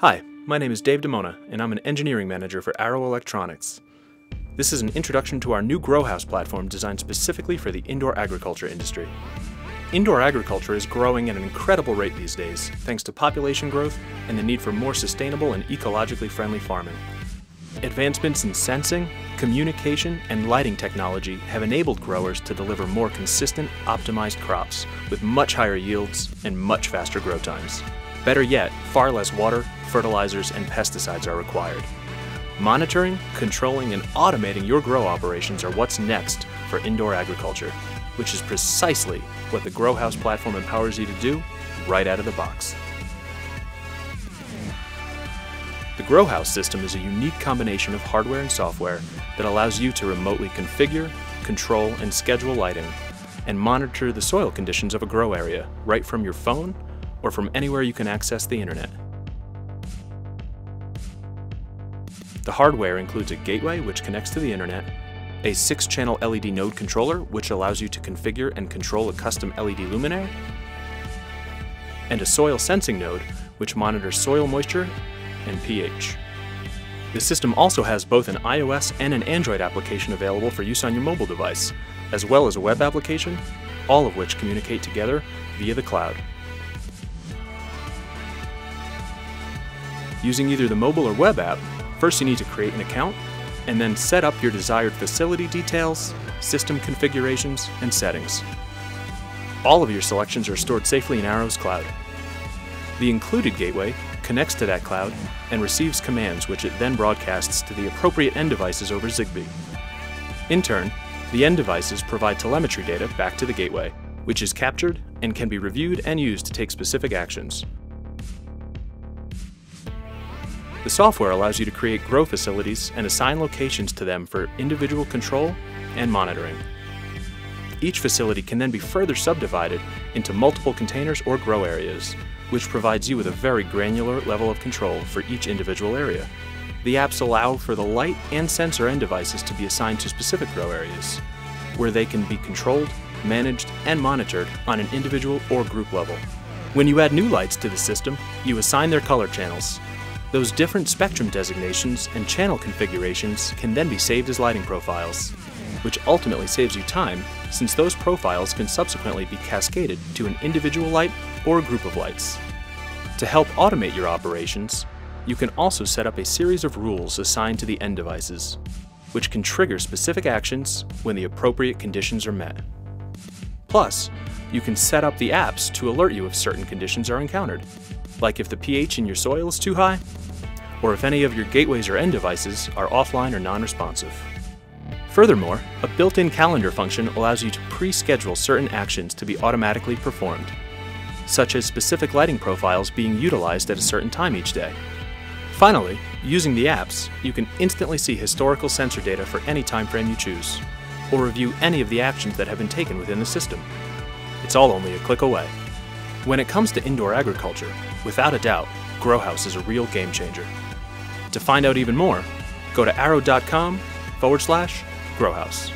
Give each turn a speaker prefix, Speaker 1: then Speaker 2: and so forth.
Speaker 1: Hi, my name is Dave Demona, and I'm an engineering manager for Arrow Electronics. This is an introduction to our new grow house platform designed specifically for the indoor agriculture industry. Indoor agriculture is growing at an incredible rate these days, thanks to population growth and the need for more sustainable and ecologically friendly farming. Advancements in sensing, communication, and lighting technology have enabled growers to deliver more consistent, optimized crops with much higher yields and much faster grow times. Better yet, far less water, fertilizers, and pesticides are required. Monitoring, controlling, and automating your grow operations are what's next for indoor agriculture, which is precisely what the Grow House platform empowers you to do right out of the box. The Grow House system is a unique combination of hardware and software that allows you to remotely configure, control, and schedule lighting, and monitor the soil conditions of a grow area right from your phone or from anywhere you can access the internet. The hardware includes a gateway which connects to the internet, a 6-channel LED node controller which allows you to configure and control a custom LED luminaire, and a soil sensing node which monitors soil moisture and pH. The system also has both an iOS and an Android application available for use on your mobile device, as well as a web application, all of which communicate together via the cloud. Using either the mobile or web app, first you need to create an account, and then set up your desired facility details, system configurations, and settings. All of your selections are stored safely in Arrow's cloud. The included gateway connects to that cloud and receives commands which it then broadcasts to the appropriate end devices over Zigbee. In turn, the end devices provide telemetry data back to the gateway, which is captured and can be reviewed and used to take specific actions. The software allows you to create grow facilities and assign locations to them for individual control and monitoring. Each facility can then be further subdivided into multiple containers or grow areas, which provides you with a very granular level of control for each individual area. The apps allow for the light and sensor end devices to be assigned to specific grow areas, where they can be controlled, managed, and monitored on an individual or group level. When you add new lights to the system, you assign their color channels. Those different spectrum designations and channel configurations can then be saved as lighting profiles, which ultimately saves you time since those profiles can subsequently be cascaded to an individual light or a group of lights. To help automate your operations, you can also set up a series of rules assigned to the end devices, which can trigger specific actions when the appropriate conditions are met. Plus, you can set up the apps to alert you if certain conditions are encountered, like if the pH in your soil is too high, or if any of your gateways or end devices are offline or non-responsive. Furthermore, a built-in calendar function allows you to pre-schedule certain actions to be automatically performed, such as specific lighting profiles being utilized at a certain time each day. Finally, using the apps, you can instantly see historical sensor data for any time frame you choose, or review any of the actions that have been taken within the system. It's all only a click away. When it comes to indoor agriculture, without a doubt, Growhouse is a real game changer. To find out even more, go to arrow.com forward slash Growhouse.